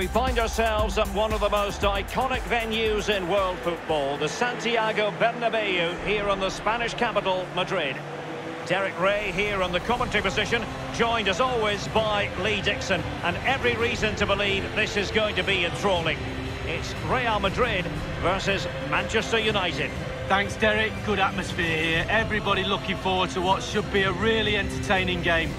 we find ourselves at one of the most iconic venues in world football, the Santiago Bernabeu, here in the Spanish capital, Madrid. Derek Ray here on the commentary position, joined as always by Lee Dixon, and every reason to believe this is going to be enthralling. It's Real Madrid versus Manchester United. Thanks, Derek. Good atmosphere here. Everybody looking forward to what should be a really entertaining game.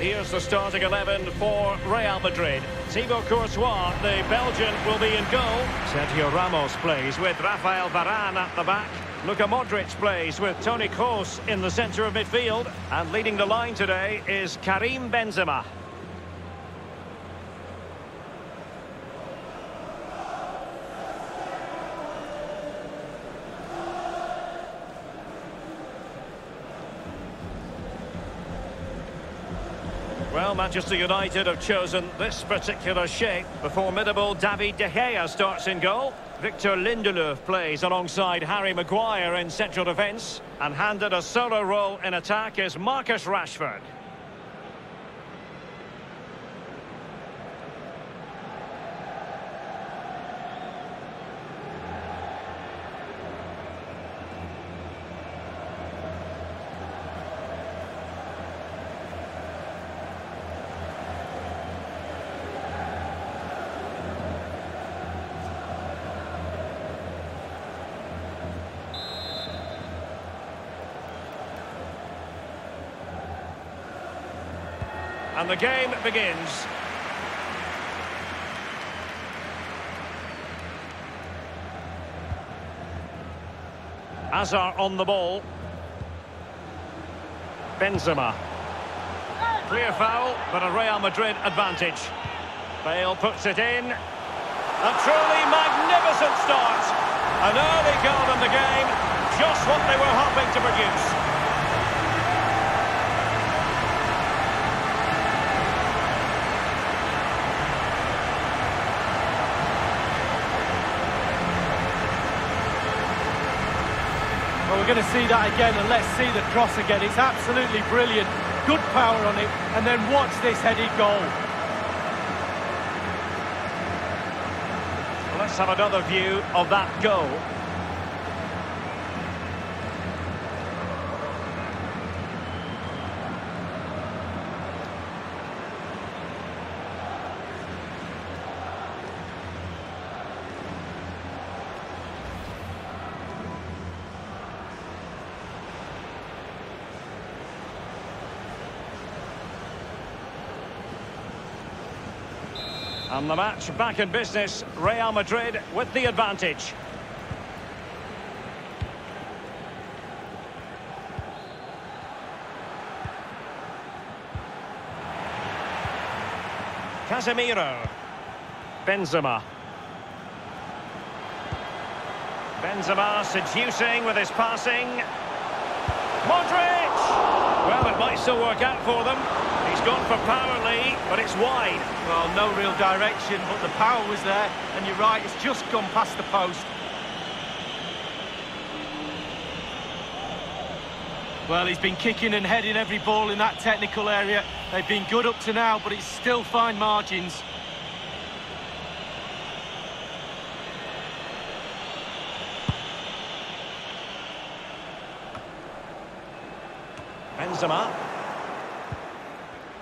Here's the starting 11 for Real Madrid. Thibaut Courtois, the Belgian, will be in goal. Sergio Ramos plays with Rafael Varane at the back. Luka Modric plays with Toni Kroos in the centre of midfield. And leading the line today is Karim Benzema. Well, Manchester United have chosen this particular shape. The formidable David De Gea starts in goal. Victor Lindelof plays alongside Harry Maguire in central defence. And handed a solo role in attack is Marcus Rashford. And the game begins. Hazard on the ball. Benzema. Clear foul, but a Real Madrid advantage. Bale puts it in. A truly magnificent start. An early goal in the game, just what they were hoping to produce. Going to see that again, and let's see the cross again. It's absolutely brilliant. Good power on it, and then watch this headed goal. Let's have another view of that goal. And the match back in business. Real Madrid with the advantage. Casemiro. Benzema. Benzema seducing with his passing. Modric! Well, it might still work out for them. He's gone for power, Lee, but it's wide. Well, no real direction, but the power was there, and you're right, it's just gone past the post. Well, he's been kicking and heading every ball in that technical area. They've been good up to now, but it's still fine margins. Benzema.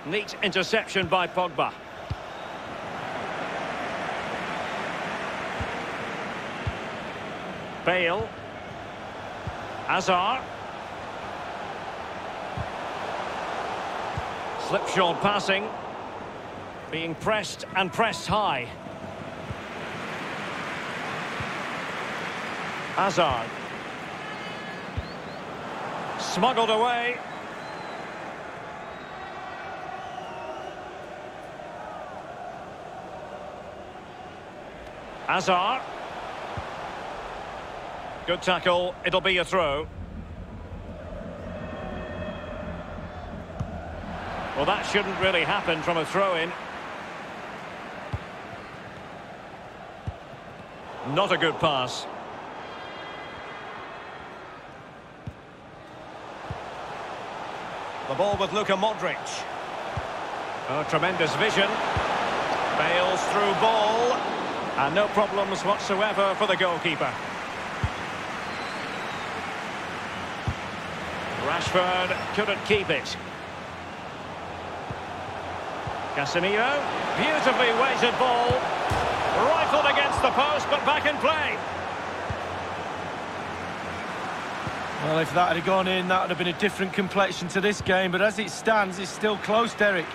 Neat interception by Pogba. Bale. Hazard. Slipshod passing. Being pressed and pressed high. Hazard. Smuggled away. Hazard. Good tackle. It'll be a throw. Well, that shouldn't really happen from a throw-in. Not a good pass. The ball with Luka Modric. Oh, tremendous vision. Bales through ball. And no problems whatsoever for the goalkeeper. Rashford couldn't keep it. Casemiro, beautifully weighted ball. Rifled against the post, but back in play. Well, if that had gone in, that would have been a different complexion to this game, but as it stands, it's still close, Derek.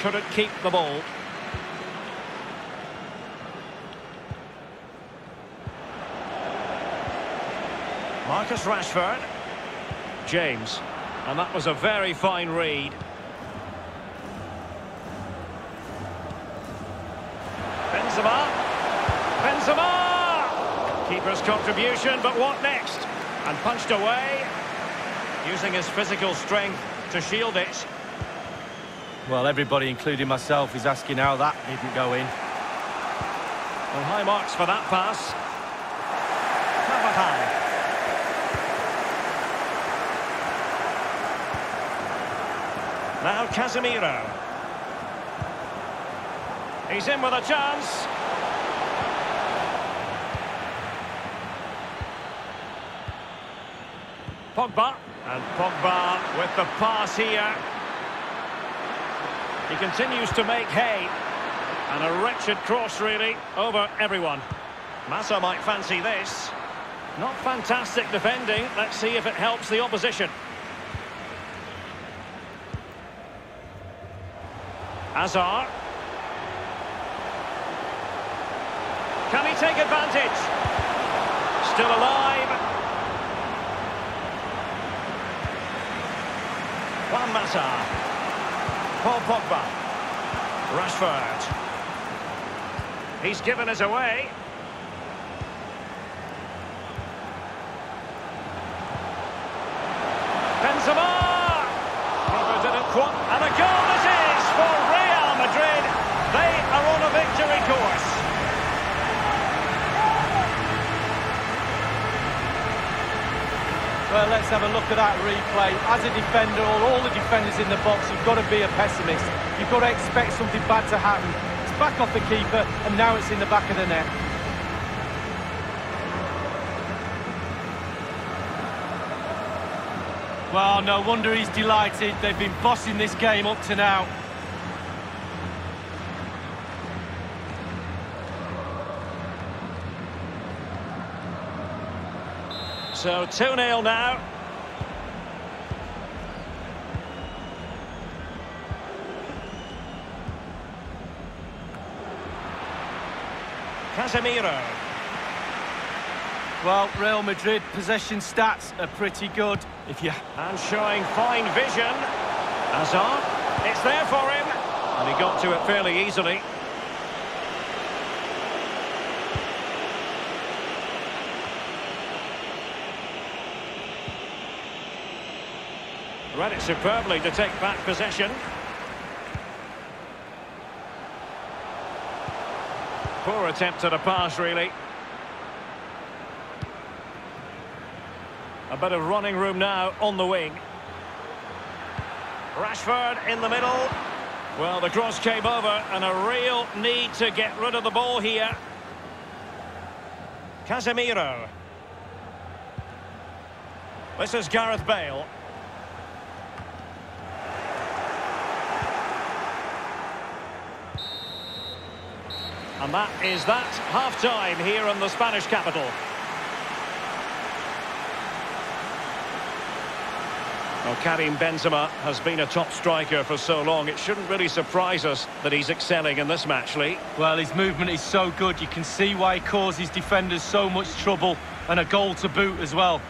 Couldn't keep the ball. Marcus Rashford. James. And that was a very fine read. Benzema. Benzema! Keeper's contribution, but what next? And punched away, using his physical strength to shield it. Well, everybody, including myself, is asking how that didn't go in. Well, high marks for that pass. Carvajal. Now Casemiro. He's in with a chance. Pogba. And Pogba with the pass here. He continues to make hay. And a wretched cross, really, over everyone. Massa might fancy this. Not fantastic defending. Let's see if it helps the opposition. Hazard. Can he take advantage? Still alive. Juan Mata. Paul Pogba. Rashford. He's given us away. Benzema! Keeper didn't quite... And a goal it is for Real Madrid. They are on a victory course. Well, let's have a look at that replay. As a defender, or all the defenders in the box, you've got to be a pessimist. You've got to expect something bad to happen. It's back off the keeper, and now it's in the back of the net. Well, no wonder he's delighted. They've been bossing this game up to now. So 2-0 now. Casemiro. Well, Real Madrid possession stats are pretty good. If you And showing fine vision. Hazard. It's there for him. And he got to it fairly easily. Read it superbly to take back possession. Poor attempt at a pass, really. A bit of running room now on the wing. Rashford in the middle. Well, the cross came over and a real need to get rid of the ball here. Casemiro. This is Gareth Bale. And that is that half-time here in the Spanish capital. Well, Karim Benzema has been a top striker for so long, it shouldn't really surprise us that he's excelling in this match, Lee. Well, his movement is so good. You can see why he causes defenders so much trouble and a goal to boot as well.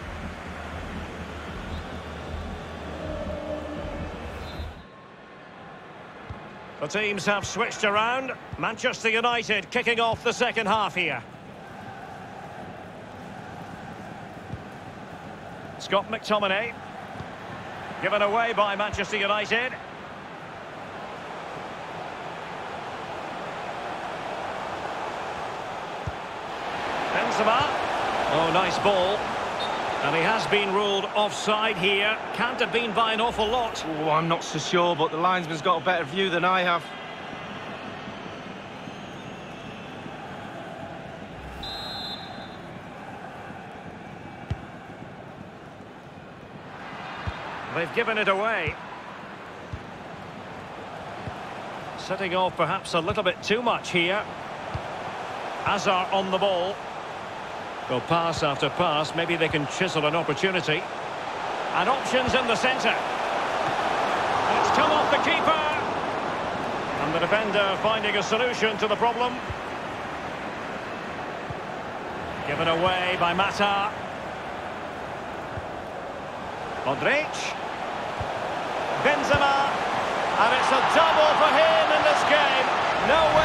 The teams have switched around. Manchester United kicking off the second half here. Scott McTominay. Given away by Manchester United. Benzema. Oh, nice ball. And he has been ruled offside here. Can't have been by an awful lot. Oh, I'm not so sure, but the linesman's got a better view than I have. They've given it away. Setting off perhaps a little bit too much here. Hazard on the ball. Go pass after pass, maybe they can chisel an opportunity. And options in the centre. It's come off the keeper. And the defender finding a solution to the problem. Given away by Mata. Modric. Benzema. And it's a double for him in this game. No way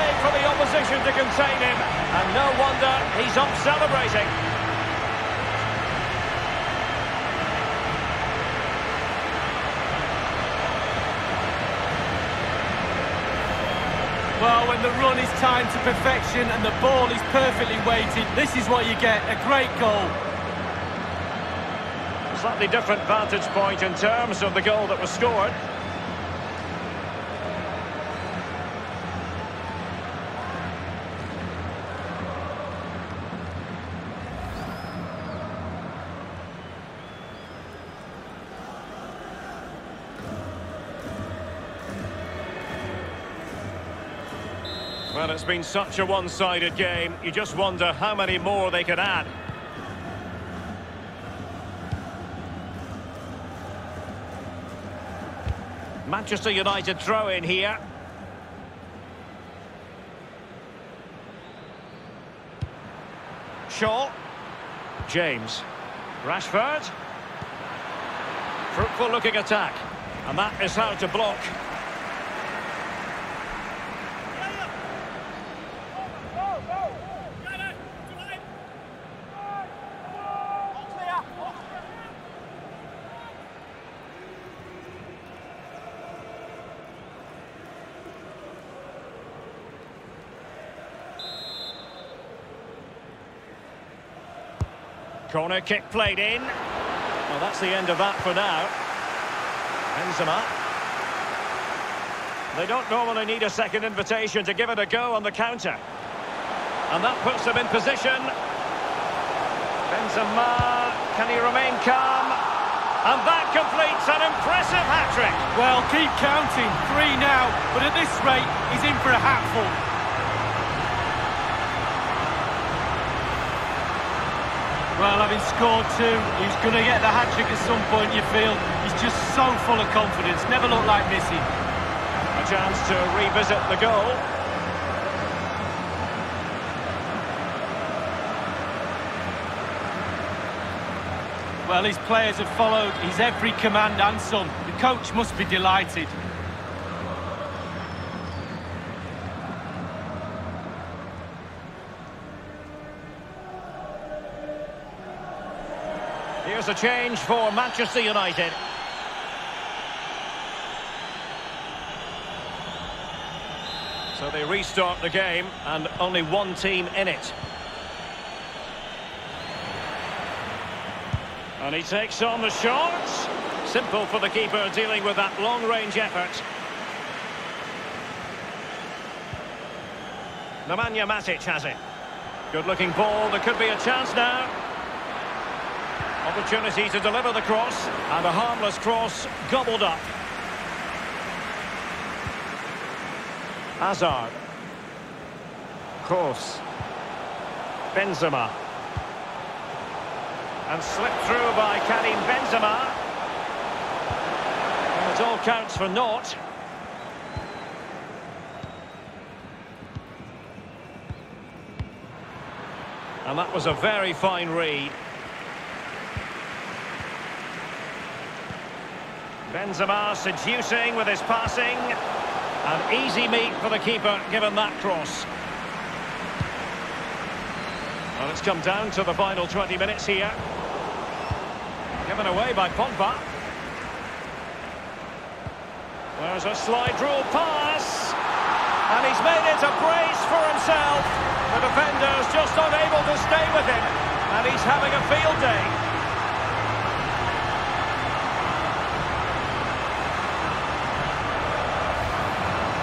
opposition to contain him. And no wonder he's up celebrating. Well, when the run is timed to perfection and the ball is perfectly weighted, this is what you get, a great goal. Slightly different vantage point in terms of the goal that was scored. Well, it's been such a one-sided game. You just wonder how many more they could add. Manchester United throw in here. Shaw. James. Rashford. Fruitful looking attack. And that is how to block. Corner kick played in. Well, that's the end of that for now. Benzema. They don't normally need a second invitation to give it a go on the counter. And that puts them in position. Benzema, can he remain calm? And that completes an impressive hat-trick. Well, keep counting. Three now, but at this rate, he's in for a hatful. Well, having scored two, he's going to get the hat-trick at some point, you feel. He's just so full of confidence, never looked like missing. A chance to revisit the goal. Well, his players have followed his every command and some. The coach must be delighted. A change for Manchester United. So they restart the game and only one team in it. And he takes on the shots. Simple for the keeper dealing with that long-range effort. Nemanja Matic has it. Good-looking ball. There could be a chance now. Opportunity to deliver the cross, and a harmless cross gobbled up. Hazard. Kroos. Benzema. And slipped through by Karim Benzema. And it all counts for naught. And that was a very fine read. Benzema seducing with his passing. An easy meet for the keeper, given that cross. Well, it's come down to the final 20 minutes here. Given away by Pogba. There's a slide rule pass. And he's made it a brace for himself. The defender's just unable to stay with him. And he's having a field day.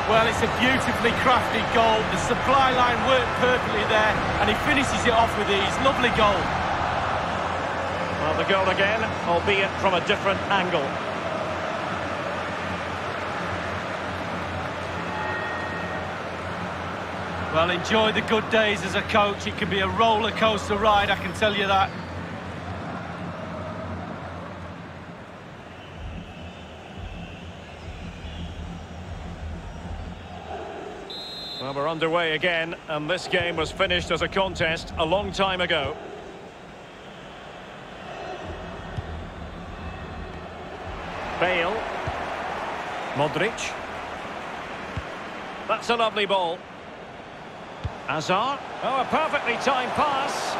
Well, it's a beautifully crafted goal. The supply line worked perfectly there, and he finishes it off with ease. Lovely goal. Well, the goal again, albeit from a different angle. Well, enjoy the good days as a coach. It can be a roller coaster ride, I can tell you that. Well, we're underway again, and this game was finished as a contest a long time ago. Bale. Modric. That's a lovely ball. Hazard. Oh, a perfectly timed pass.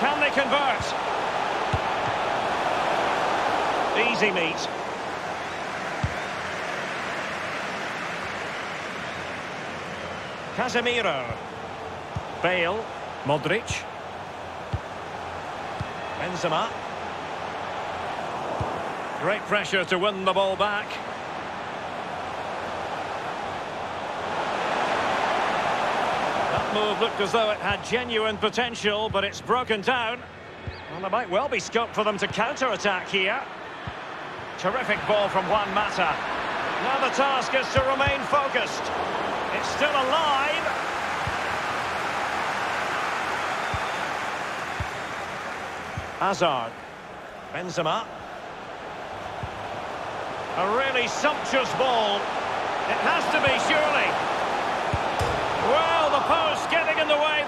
Can they convert? Easy meet. Casemiro. Bale. Modric. Benzema. Great pressure to win the ball back. That move looked as though it had genuine potential, but it's broken down. Well, there might well be scope for them to counter-attack here. Terrific ball from Juan Mata. Now the task is to remain focused. It's still alive. Hazard. Benzema. A really sumptuous ball. It has to be, surely. Well, the post getting in the way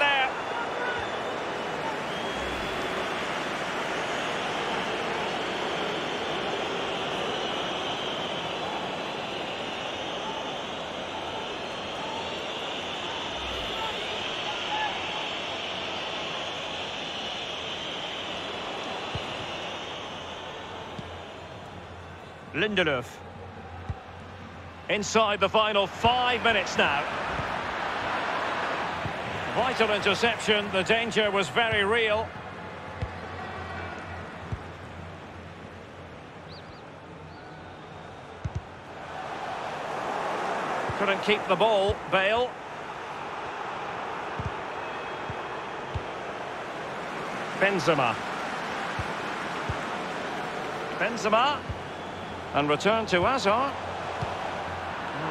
there. Lindelöf. Inside the final five minutes now. Vital interception, the danger was very real. Couldn't keep the ball, Bale. Benzema. Benzema. And return to Hazard.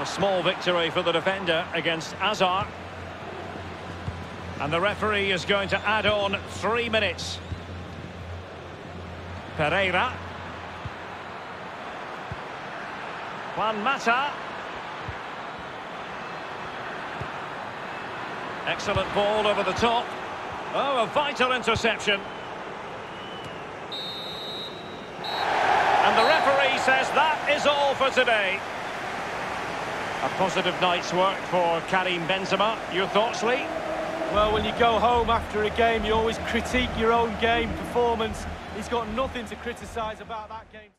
A small victory for the defender against Hazard. And the referee is going to add on three minutes. Pereira. Juan Mata. Excellent ball over the top. Oh, a vital interception. And the referee says that is all for today. A positive night's work for Karim Benzema. Your thoughts, Lee? Well, when you go home after a game, you always critique your own game performance. He's got nothing to criticise about that game.